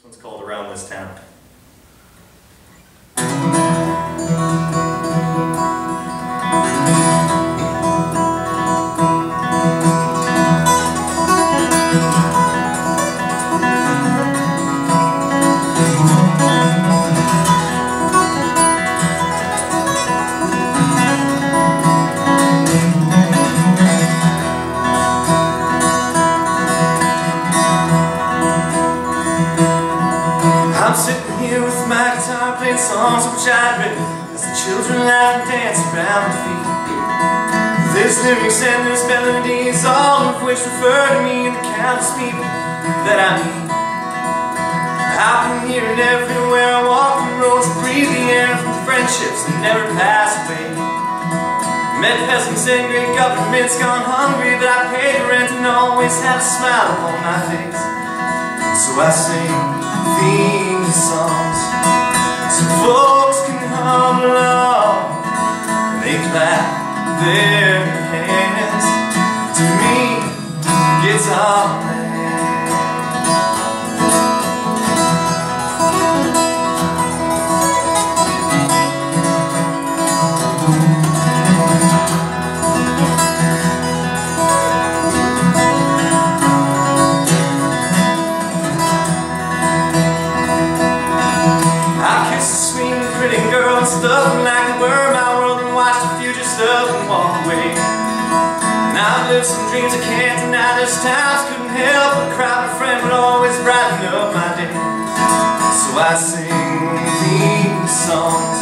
This one's called Around This Town. I'm sitting here with my guitar playing songs which I'd written As the children laugh and dance around my feet There's lyrics and there's melodies All of which refer to me and the countless people that I meet. I can hear it everywhere I walk the roads Breathe the air from friendships that never pass away. Met peasants and great governments gone hungry But I paid the rent and always had a smile upon my face. So I sing theme songs. So folks can hum along They clap their I kiss the sweet and pretty girl and stuff them like they were my world and watch the future stuff and walk away. And I've lived some dreams I can't deny. There's times couldn't help but cry. My friend would always brighten up my day. So I sing these songs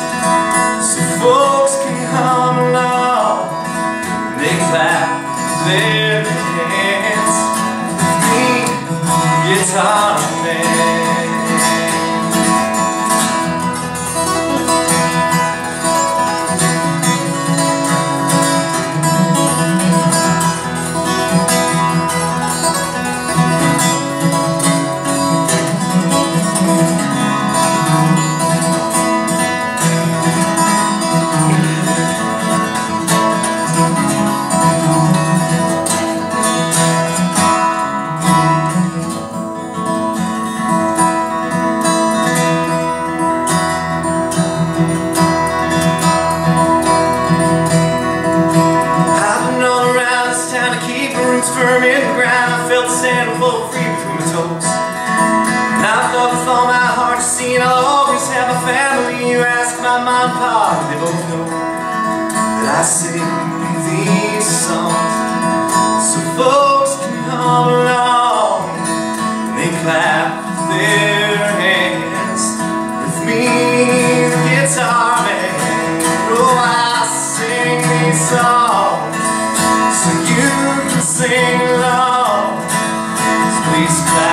so folks can hum along. They clap their hands. Me, guitar man. The ground. I felt the sand flow free between my toes. And I've loved with all my heart to see, and I'll always have a family. You ask my mom and pop, they both know that I sing these songs So please